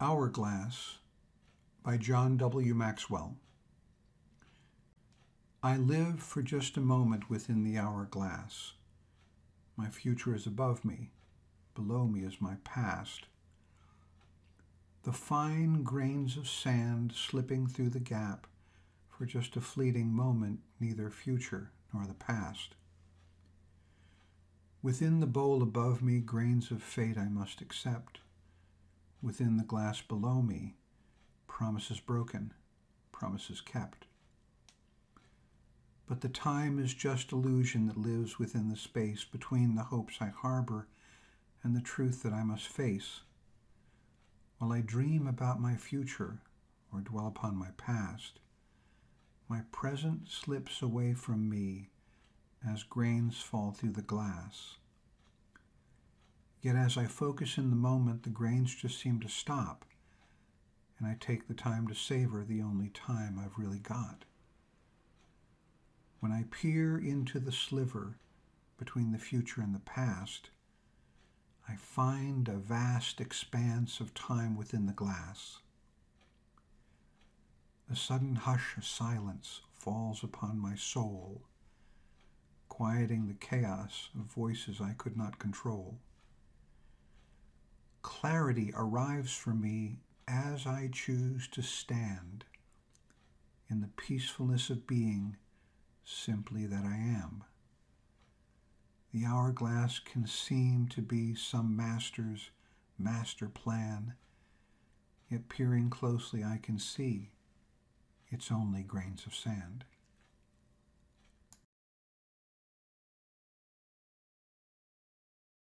Hourglass by John W. Maxwell. I live for just a moment within the hourglass. My future is above me, below me is my past. The fine grains of sand slipping through the gap for just a fleeting moment, neither future nor the past. Within the bowl above me, grains of fate I must accept within the glass below me, promises broken, promises kept. But the time is just illusion that lives within the space between the hopes I harbor and the truth that I must face. While I dream about my future or dwell upon my past, my present slips away from me as grains fall through the glass. Yet as I focus in the moment, the grains just seem to stop, and I take the time to savor the only time I've really got. When I peer into the sliver between the future and the past, I find a vast expanse of time within the glass. A sudden hush of silence falls upon my soul, quieting the chaos of voices I could not control clarity arrives for me as I choose to stand in the peacefulness of being simply that I am. The hourglass can seem to be some master's master plan, yet peering closely I can see it's only grains of sand.